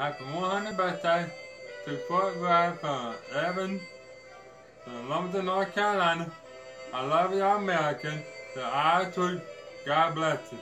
Happy 100th birthday to Fort Bragg from uh, Evan, from Lumberton, North Carolina. I love you, American. The I too. God bless you.